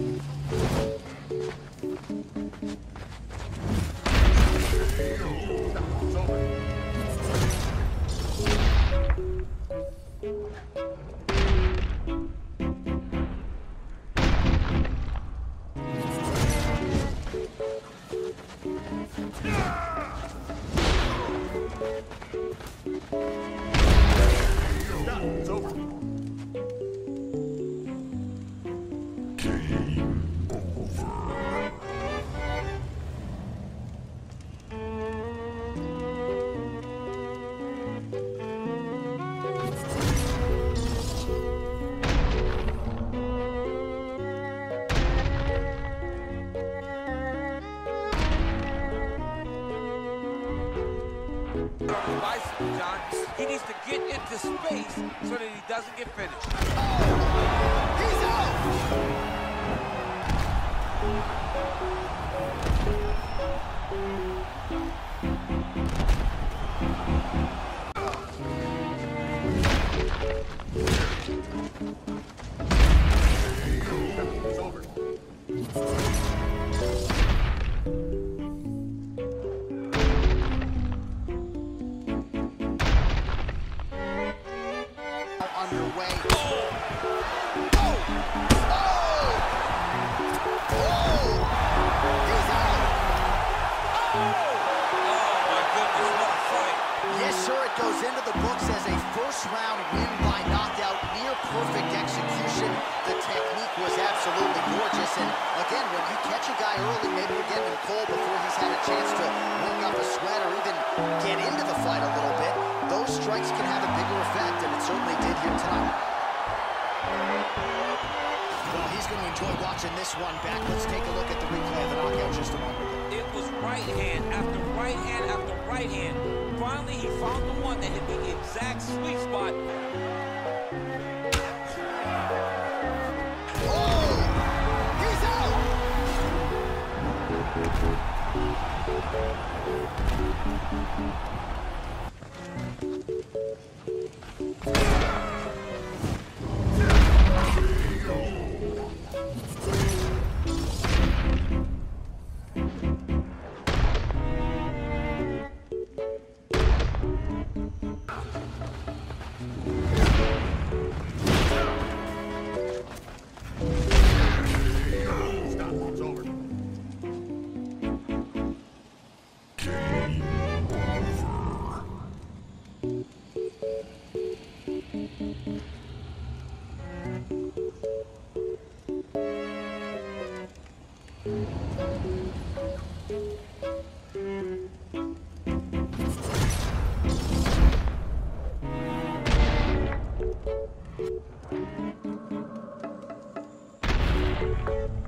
It's over. John. He needs to get into space so that he doesn't get finished. He's out! Yes, sir, it goes into the books as a first-round win by knockout. Near perfect execution. The technique was absolutely gorgeous. And again, when you catch a guy early, maybe you're getting him cold before he's had a chance to work up a sweat or even get into the fight a little bit, those strikes can have a bigger effect, and it certainly did going to enjoy watching this one back. Let's take a look at the replay of the knockout just a moment ago. It was right hand after right hand after right hand. Finally, he found the one that hit the exact sweet spot. Oh! He's out! Thank you.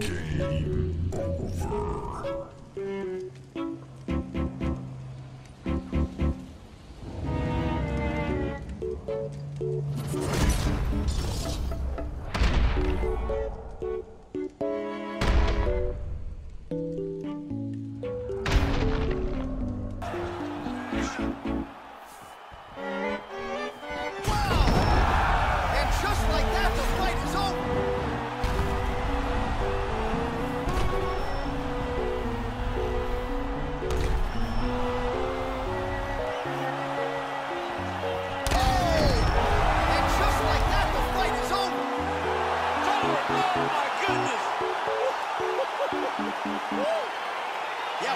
Wow!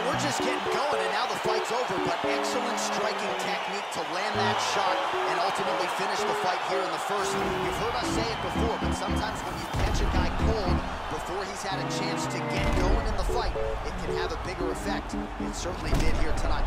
Him going, and now the fight's over, but excellent striking technique to land that shot and ultimately finish the fight here in the first. You've heard us say it before, but sometimes when you catch a guy cold before he's had a chance to get going in the fight, it can have a bigger effect. It certainly did here tonight.